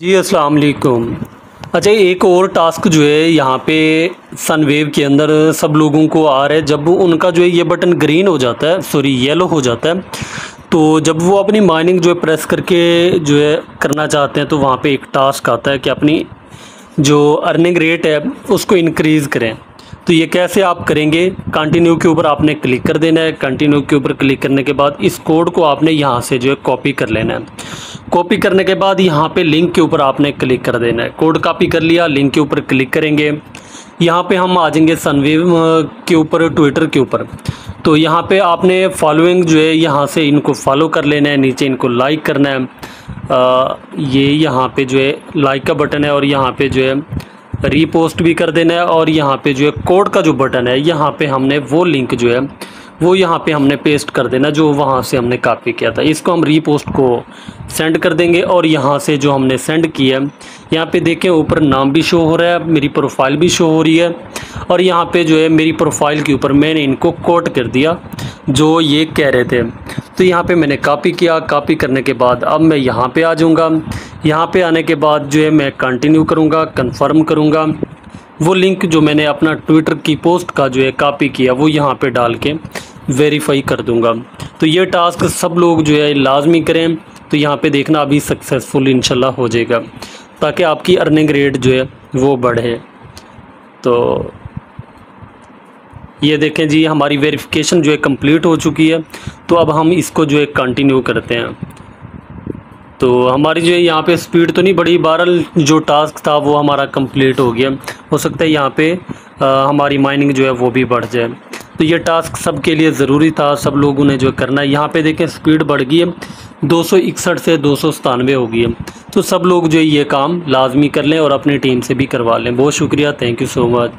जी, अस्सलाम वालेकुम। अच्छा एक और टास्क जो है, यहाँ पे सनवेव के अंदर सब लोगों को आ रहा है। जब उनका जो है, ये बटन ग्रीन हो जाता है, सॉरी, येलो हो जाता है तो जब वो अपनी माइनिंग जो है, प्रेस करके जो है, करना चाहते हैं तो वहाँ पे एक टास्क आता है कि अपनी जो अर्निंग रेट है, उसको इनक्रीज़ करें। तो ये कैसे आप करेंगे? कंटिन्यू के ऊपर आपने क्लिक कर देना है। कंटिन्यू के ऊपर क्लिक करने के बाद इस कोड को आपने यहाँ से जो है, कॉपी कर लेना है। कॉपी करने के बाद यहाँ पे लिंक के ऊपर आपने क्लिक कर देना है। कोड कॉपी कर लिया लिंक के ऊपर क्लिक करेंगे। यहाँ पे हम आ जाएँगे सनवेव के ऊपर ट्विटर के ऊपर। तो यहाँ पे आपने फॉलोइंग जो है यहाँ से इनको फॉलो कर लेना है। नीचे इनको लाइक करना है। आ, ये यहाँ पे जो है लाइक का बटन है और यहाँ पे जो है रीपोस्ट भी कर देना है। और यहाँ पे जो है कोड का जो बटन है यहाँ पे हमने वो लिंक जो है वो यहाँ पे हमने पेस्ट कर देना, जो वहाँ से हमने कॉपी किया था। इसको हम रीपोस्ट को सेंड कर देंगे और यहाँ से जो हमने सेंड किया, यहाँ पे देखें ऊपर नाम भी शो हो रहा है मेरी प्रोफ़ाइल भी शो हो रही है। और यहाँ पे जो है मेरी प्रोफ़ाइल के ऊपर मैंने इनको कोट कर दिया, जो ये कह रहे थे। तो यहाँ पे मैंने कॉपी किया कॉपी करने के बाद अब मैं यहाँ पे आ जाऊँगा। यहाँ पे आने के बाद जो है मैं कंटिन्यू करूँगा कन्फर्म करूँगा। वो लिंक जो मैंने अपना ट्विटर की पोस्ट का जो है कॉपी किया, वो यहाँ पे डाल के वेरीफाई कर दूँगा। तो ये टास्क सब लोग जो है लाजमी करें। तो यहाँ पे देखना अभी सक्सेसफुल इंशाल्लाह हो जाएगा। ताकि आपकी अर्निंग रेट जो है वो बढ़े। तो ये देखें जी हमारी वेरिफिकेशन जो है कंप्लीट हो चुकी है। तो अब हम इसको जो है कंटिन्यू करते हैं। तो हमारी जो है यहाँ पे स्पीड तो नहीं बढ़ी। बहरल जो टास्क था वो हमारा कंप्लीट हो गया। हो सकता है यहाँ पे आ, हमारी माइनिंग जो है वो भी बढ़ जाए। तो ये टास्क सब के लिए ज़रूरी था, सब लोगों ने जो करना है। यहाँ पे देखें स्पीड बढ़ गई है। दो सौ इकसठ से दो सौ सतानवे हो गई है। तो सब लोग जो ये काम लाजमी कर लें और अपनी टीम से भी करवा लें। बहुत शुक्रिया। Thank you so much